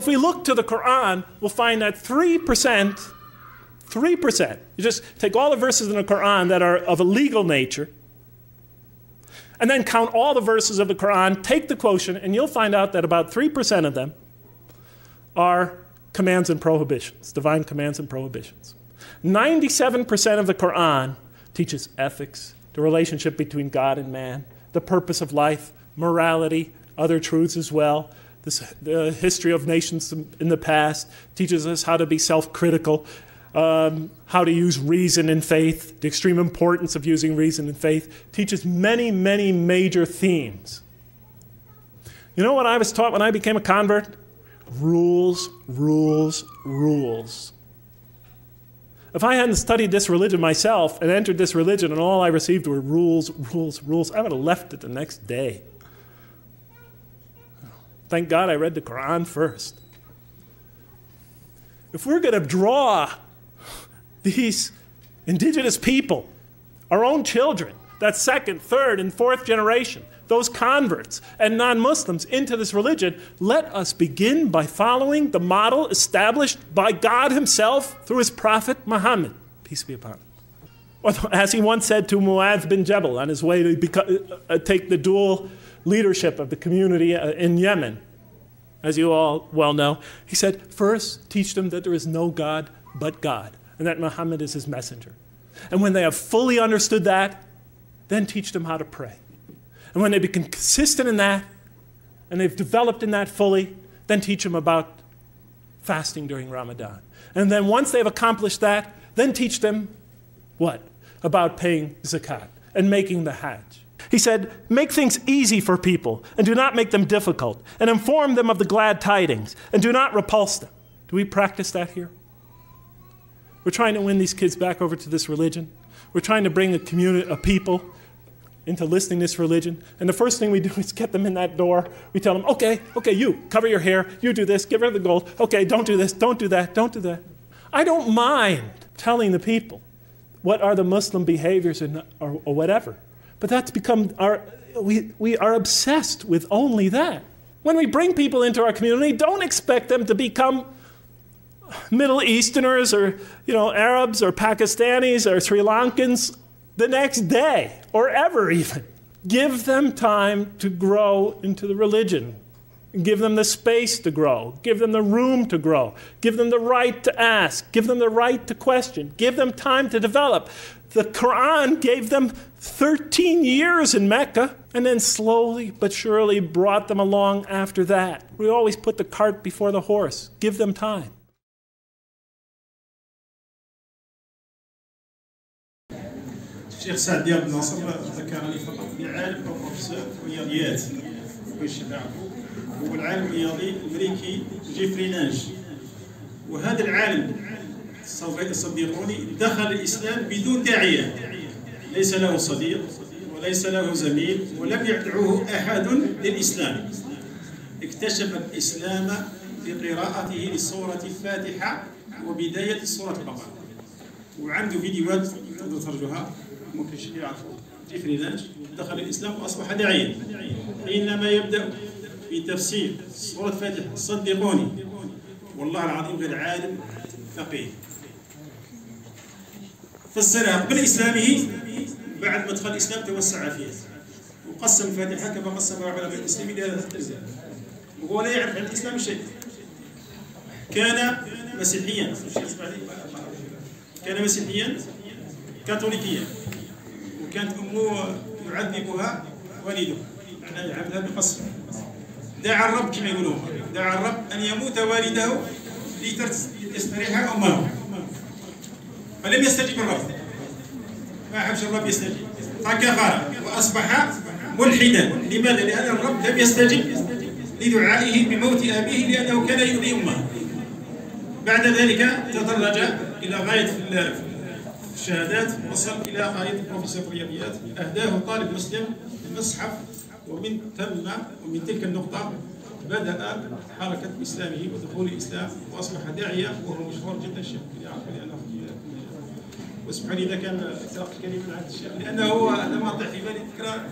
If we look to the Quran, we'll find that 3%, 3%, you just take all the verses in the Quran that are of a legal nature, and then count all the verses of the Quran, take the quotient, and you'll find out that about 3% of them are commands and prohibitions, divine commands and prohibitions. 97% of the Quran teaches ethics, the relationship between God and man, the purpose of life, morality, other truths as well. This, the history of nations in the past teaches us how to be self critical, um, how to use reason and faith, the extreme importance of using reason and faith, teaches many, many major themes. You know what I was taught when I became a convert? Rules, rules, rules. If I hadn't studied this religion myself and entered this religion and all I received were rules, rules, rules, I would have left it the next day. Thank God I read the Quran first. If we're going to draw these indigenous people, our own children, that second, third, and fourth generation, those converts and non Muslims into this religion, let us begin by following the model established by God Himself through His prophet Muhammad. Peace be upon him. As he once said to Mu'adh bin Jabal on his way to uh, take the dual leadership of the community uh, in Yemen, as you all well know, he said, First, teach them that there is no God but God and that Muhammad is his messenger. And when they have fully understood that, then teach them how to pray. And when they become consistent in that, and they've developed in that fully, then teach them about fasting during Ramadan. And then once they've accomplished that, then teach them what? About paying zakat and making the hajj. He said, Make things easy for people and do not make them difficult, and inform them of the glad tidings and do not repulse them. Do we practice that here? We're trying to win these kids back over to this religion. We're trying to bring a community a people into listening to this religion. And the first thing we do is get them in that door. We tell them, okay, okay, you cover your hair, you do this, give her the gold. Okay, don't do this, don't do that, don't do that. I don't mind telling the people what are the Muslim behaviors and, or, or whatever. But that's become our, we, we are obsessed with only that. When we bring people into our community, don't expect them to become Middle Easterners or you know Arabs or Pakistanis or Sri Lankans the next day or ever even. Give them time to grow into the religion. Give them the space to grow. Give them the room to grow. Give them the right to ask. Give them the right to question. Give them time to develop. The Quran gave them 13 years in Mecca and then slowly but surely brought them along after that. We always put the cart before the horse. Give them time. الشيخ سعد دياب بن ناصر ذكرني فقط بعالم او بروفيسور رياضيات باش تعرفوا هو العالم الرياضي الأمريكي جيفري ناش وهذا العالم صديقوني دخل الإسلام بدون داعيه ليس له صديق وليس له زميل ولم يدعوه أحد للإسلام. اكتشف الإسلام بقراءته لسورة الفاتحة وبداية سورة البقرة. وعنده فيديوهات تقدر ترجوها ممكن يعرفوا جيفري ناش دخل الإسلام وأصبح داعيا. حينما يبدأ في تفسير سوره الفاتحه صدقوني. والله العظيم غير عالم فقيه. فسرها قبل اسلامه بعد ما دخل الإسلام توسع فيها. وقسم الفاتحة كما قسم علماء الاسلام إلى ثلاثة اجزاء وهو لا يعرف عن الإسلام شيء. كان مسيحيا. كان مسيحيا كاثوليكيا. وكانت أمه يعذبها والده. معناه يعذبها بقصف دعا الرب كما يقولون. دعا الرب أن يموت والده لتستريح أمه. فلم يستجب الرب. ما حبش الرب يستجيب. فكفر وأصبح ملحدا. لماذا؟ لأن الرب لم يستجب لدعائه بموت أبيه لأنه كان يؤذي أمه. بعد ذلك تدرج إلى غاية في الشهادات وصل إلى غايه بروفيسور الرياضيات أهداه طالب مسلم المصحف ومن ثم ومن تلك النقطة بدأ حركة إسلامه ودخول الإسلام وأصبح داعية وهو مشهور جدا الشيخ عفوا لأنه واسمحوا إذا كان سرقت من عن الشيخ لأنه هو أنا ما طيح في بالي تكرار.